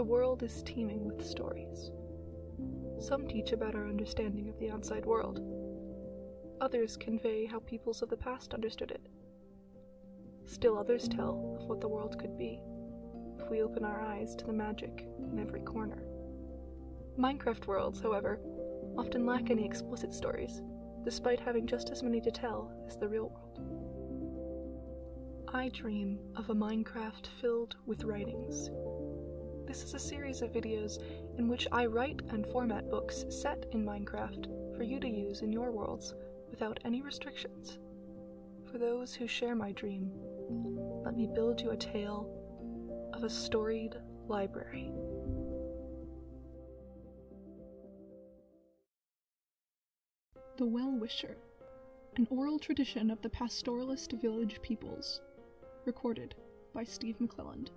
The world is teeming with stories. Some teach about our understanding of the outside world. Others convey how peoples of the past understood it. Still others tell of what the world could be if we open our eyes to the magic in every corner. Minecraft worlds, however, often lack any explicit stories, despite having just as many to tell as the real world. I dream of a Minecraft filled with writings. This is a series of videos in which I write and format books set in Minecraft for you to use in your worlds without any restrictions. For those who share my dream, let me build you a tale of a storied library. The Well Wisher, an oral tradition of the pastoralist village peoples, recorded by Steve MacClelland.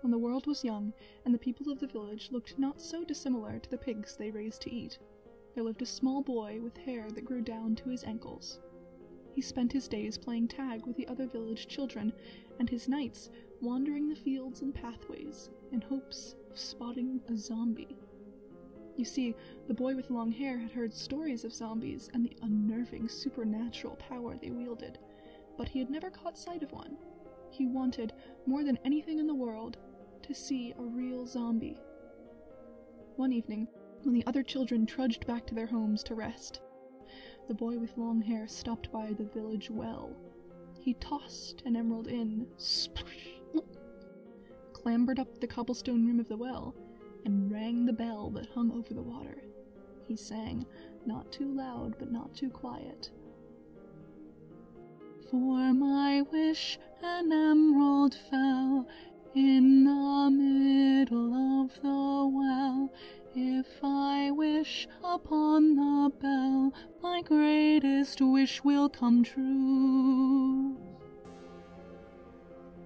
When the world was young, and the people of the village looked not so dissimilar to the pigs they raised to eat, there lived a small boy with hair that grew down to his ankles. He spent his days playing tag with the other village children, and his nights wandering the fields and pathways in hopes of spotting a zombie. You see, the boy with long hair had heard stories of zombies and the unnerving supernatural power they wielded, but he had never caught sight of one. He wanted, more than anything in the world, to see a real zombie. One evening, when the other children trudged back to their homes to rest, the boy with long hair stopped by the village well. He tossed an emerald in, splash, clambered up the cobblestone rim of the well, and rang the bell that hung over the water. He sang, not too loud but not too quiet. For my wish an emerald fell in the middle of the well. If I wish upon the bell, my greatest wish will come true.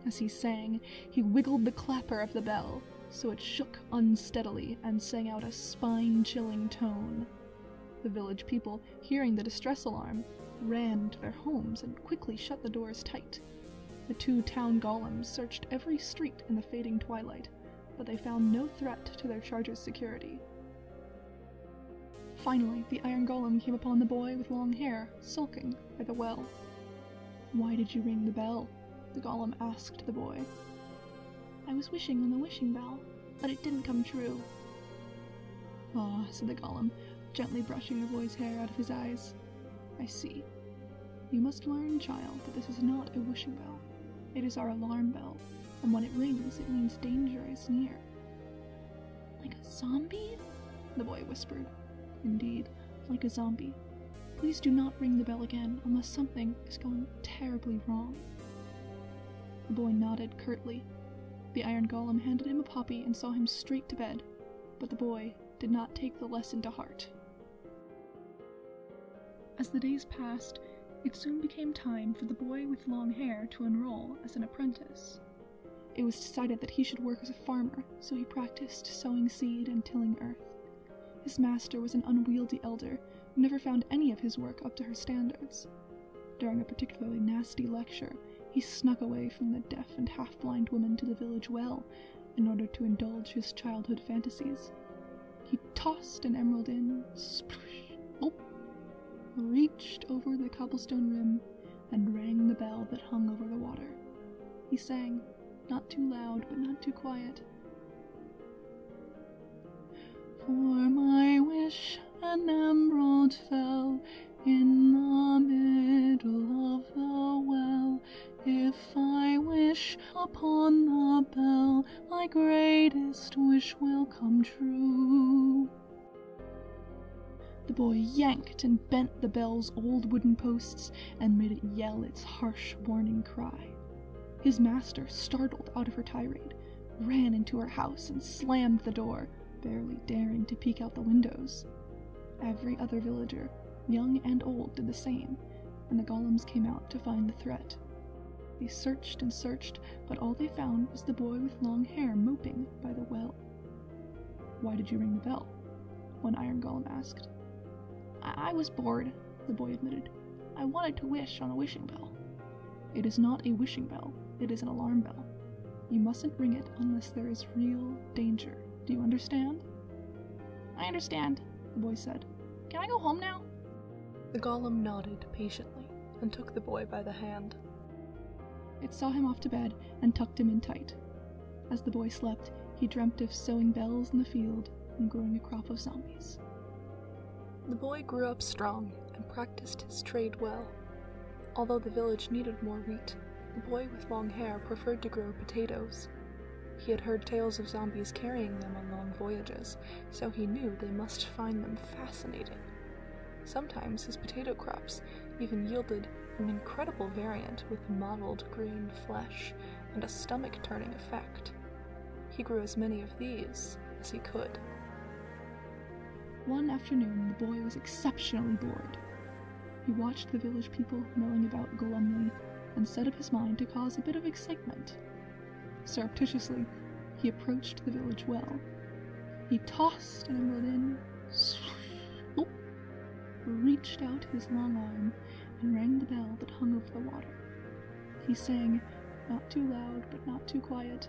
As he sang, he wiggled the clapper of the bell so it shook unsteadily and sang out a spine chilling tone. The village people, hearing the distress alarm, ran to their homes and quickly shut the doors tight. The two town golems searched every street in the fading twilight, but they found no threat to their charger's security. Finally, the iron golem came upon the boy with long hair, sulking by the well. Why did you ring the bell? the golem asked the boy. I was wishing on the wishing bell, but it didn't come true. Ah, said the golem, gently brushing the boy's hair out of his eyes. I see. You must learn, child, that this is not a wishing bell. It is our alarm bell, and when it rings, it means danger is near. Like a zombie? The boy whispered. Indeed, like a zombie. Please do not ring the bell again unless something is going terribly wrong. The boy nodded curtly. The iron golem handed him a poppy and saw him straight to bed, but the boy did not take the lesson to heart. As the days passed, it soon became time for the boy with long hair to enroll as an apprentice. It was decided that he should work as a farmer, so he practiced sowing seed and tilling earth. His master was an unwieldy elder who never found any of his work up to her standards. During a particularly nasty lecture, he snuck away from the deaf and half blind woman to the village well in order to indulge his childhood fantasies. He tossed an emerald in, splish, oh, reached over the cobblestone rim, and rang the bell that hung over the water. He sang, not too loud but not too quiet. For my wish an emerald fell in the middle of the well. If I wish upon the bell, my greatest wish will come true. The boy yanked and bent the bell's old wooden posts and made it yell its harsh warning cry. His master, startled out of her tirade, ran into her house and slammed the door, barely daring to peek out the windows. Every other villager, young and old, did the same, and the golems came out to find the threat. They searched and searched, but all they found was the boy with long hair moping by the well. Why did you ring the bell? One iron golem asked. I, I was bored, the boy admitted. I wanted to wish on a wishing bell. It is not a wishing bell, it is an alarm bell. You mustn't ring it unless there is real danger. Do you understand? I understand, the boy said. Can I go home now? The golem nodded patiently and took the boy by the hand. It saw him off to bed and tucked him in tight. As the boy slept, he dreamt of sowing bells in the field and growing a crop of zombies. The boy grew up strong and practiced his trade well. Although the village needed more wheat, the boy with long hair preferred to grow potatoes. He had heard tales of zombies carrying them on long voyages, so he knew they must find them fascinating. Sometimes his potato crops even yielded an incredible variant with mottled green flesh and a stomach turning effect. He grew as many of these as he could. One afternoon, the boy was exceptionally bored. He watched the village people milling about glumly and set up his mind to cause a bit of excitement. Surreptitiously, he approached the village well. He tossed an emerald in, swoop, reached out his long arm, and rang the bell that hung over the water. He sang, not too loud but not too quiet.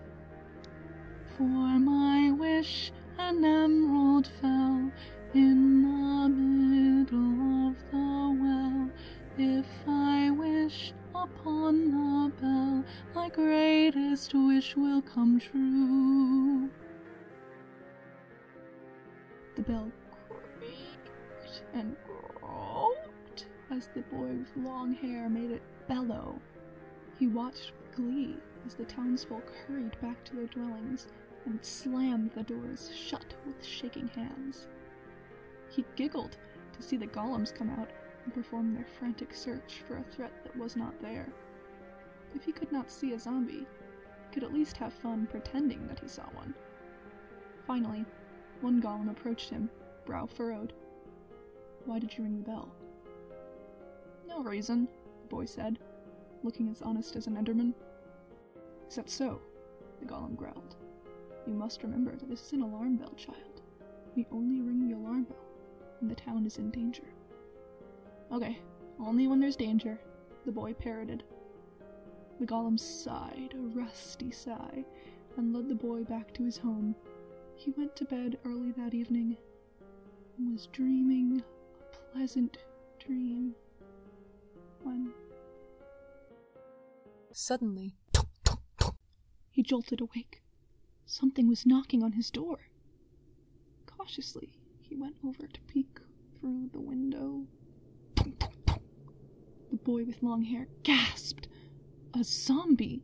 For my wish an emerald fell in the middle of the well. If I wish upon the bell, my greatest wish will come true. The bell creaked and groped as the boy with long hair made it bellow. He watched with glee as the townsfolk hurried back to their dwellings and slammed the doors shut with shaking hands. He giggled to see the golems come out and perform their frantic search for a threat that was not there. If he could not see a zombie, he could at least have fun pretending that he saw one. Finally, one golem approached him, brow furrowed. Why did you ring the bell? No reason, the boy said, looking as honest as an Enderman. Is that so? The golem growled. You must remember that this is an alarm bell, child. We only ring the alarm bell the town is in danger. Okay, only when there's danger, the boy parroted. The golem sighed a rusty sigh and led the boy back to his home. He went to bed early that evening and was dreaming a pleasant dream when. Suddenly, he jolted awake. Something was knocking on his door. Cautiously, he went over to peek through the window. The boy with long hair gasped. A zombie!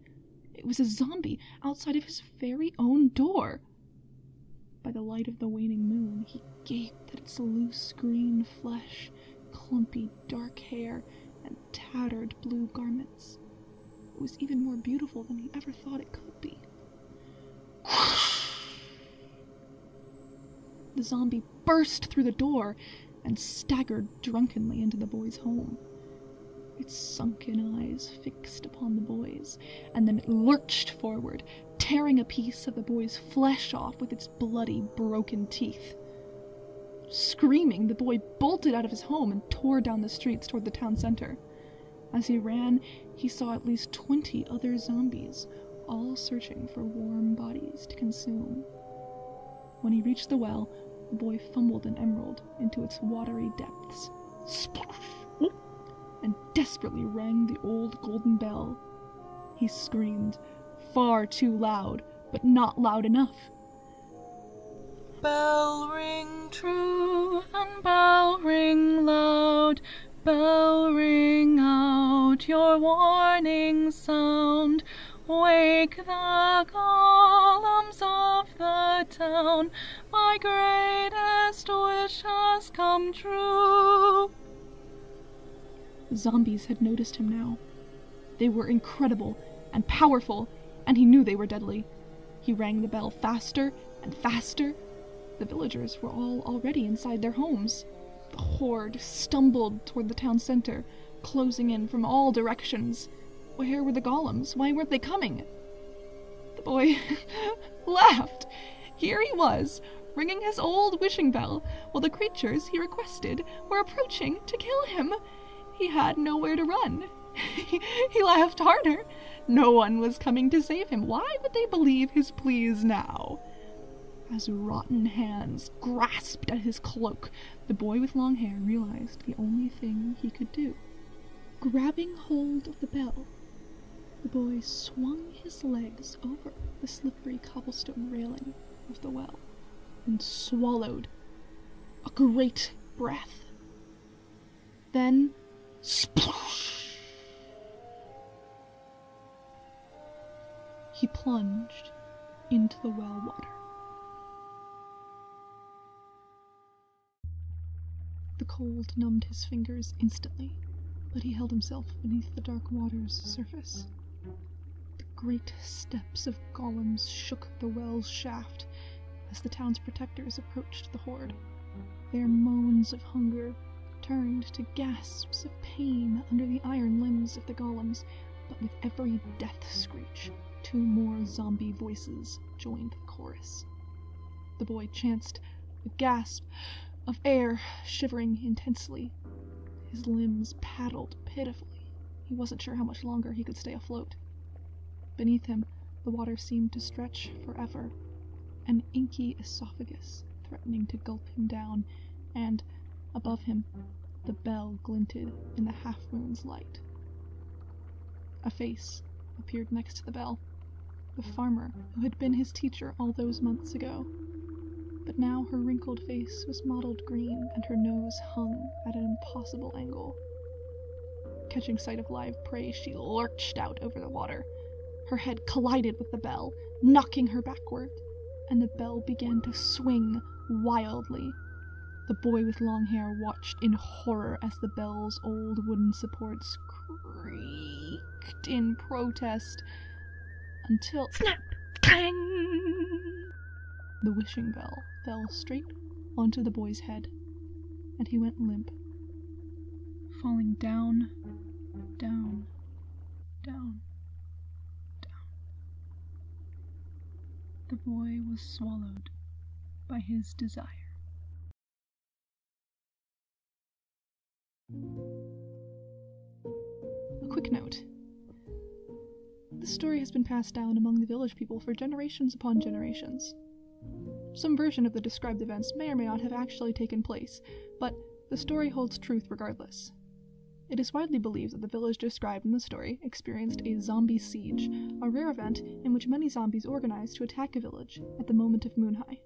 It was a zombie outside of his very own door. By the light of the waning moon, he gaped at its loose green flesh, clumpy dark hair, and tattered blue garments. It was even more beautiful than he ever thought it could be. The zombie burst through the door and staggered drunkenly into the boy's home. Its sunken eyes fixed upon the boy's, and then it lurched forward, tearing a piece of the boy's flesh off with its bloody, broken teeth. Screaming, the boy bolted out of his home and tore down the streets toward the town center. As he ran, he saw at least twenty other zombies, all searching for warm bodies to consume. When he reached the well, the boy fumbled an emerald into its watery depths. Splash! And desperately rang the old golden bell. He screamed, far too loud, but not loud enough. Bell ring true and bell ring loud, bell ring out your warning sound. Wake the golems of the town, my greatest wish has come true. Zombies had noticed him now. They were incredible and powerful, and he knew they were deadly. He rang the bell faster and faster. The villagers were all already inside their homes. The horde stumbled toward the town center, closing in from all directions. Where were the golems? Why weren't they coming? The boy laughed. Here he was, ringing his old wishing bell, while the creatures he requested were approaching to kill him. He had nowhere to run. he laughed harder. No one was coming to save him. Why would they believe his pleas now? As rotten hands grasped at his cloak, the boy with long hair realized the only thing he could do. Grabbing hold of the bell, the boy swung his legs over the slippery cobblestone railing of the well and swallowed a great breath. Then, splash! He plunged into the well water. The cold numbed his fingers instantly, but he held himself beneath the dark water's surface. The great steps of golems shook the well's shaft as the town's protectors approached the horde. Their moans of hunger turned to gasps of pain under the iron limbs of the golems, but with every death screech, two more zombie voices joined the chorus. The boy chanced a gasp of air, shivering intensely. His limbs paddled pitifully. He wasn't sure how much longer he could stay afloat. Beneath him, the water seemed to stretch forever, an inky esophagus threatening to gulp him down, and, above him, the bell glinted in the half moon's light. A face appeared next to the bell the farmer who had been his teacher all those months ago. But now her wrinkled face was mottled green and her nose hung at an impossible angle. Catching sight of live prey, she lurched out over the water. Her head collided with the bell, knocking her backward, and the bell began to swing wildly. The boy with long hair watched in horror as the bell's old wooden supports creaked in protest until snap, clang! The wishing bell fell straight onto the boy's head, and he went limp, falling down, down, down, down. The boy was swallowed by his desire. A quick note. This story has been passed down among the village people for generations upon generations. Some version of the described events may or may not have actually taken place, but the story holds truth regardless. It is widely believed that the village described in the story experienced a zombie siege, a rare event in which many zombies organized to attack a village at the moment of moon high.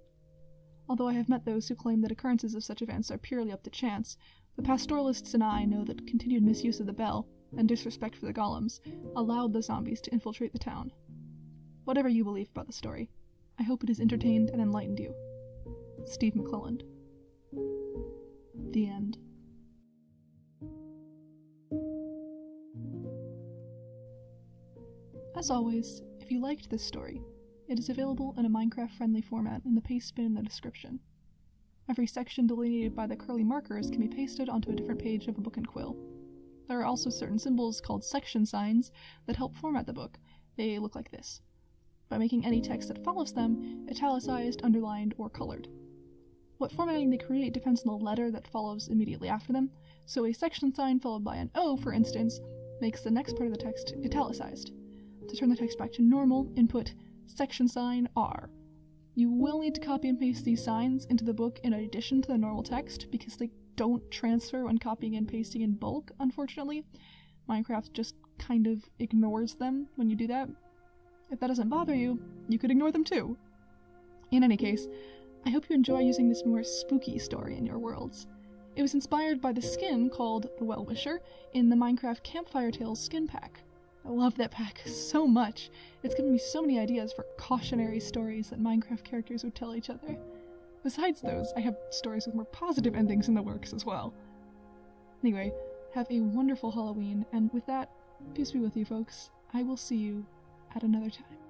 Although I have met those who claim that occurrences of such events are purely up to chance, the pastoralists and I know that continued misuse of the bell, and disrespect for the golems, allowed the zombies to infiltrate the town. Whatever you believe about the story, I hope it has entertained and enlightened you. Steve MacClelland. The end. As always, if you liked this story, it is available in a Minecraft friendly format in the paste bin in the description. Every section delineated by the curly markers can be pasted onto a different page of a book and quill. There are also certain symbols called section signs that help format the book. They look like this by making any text that follows them italicized, underlined, or colored. What formatting they create depends on the letter that follows immediately after them, so a section sign followed by an O, for instance, makes the next part of the text italicized. To turn the text back to normal, input section sign R. You will need to copy and paste these signs into the book in addition to the normal text because they don't transfer when copying and pasting in bulk, unfortunately. Minecraft just kind of ignores them when you do that. If that doesn't bother you, you could ignore them too. In any case, I hope you enjoy using this more spooky story in your worlds. It was inspired by the skin called the Well Wisher in the Minecraft Campfire Tales skin pack. I love that pack so much. It's given me so many ideas for cautionary stories that Minecraft characters would tell each other. Besides those, I have stories with more positive endings in the works as well. Anyway, have a wonderful Halloween, and with that, peace be with you folks. I will see you at another time.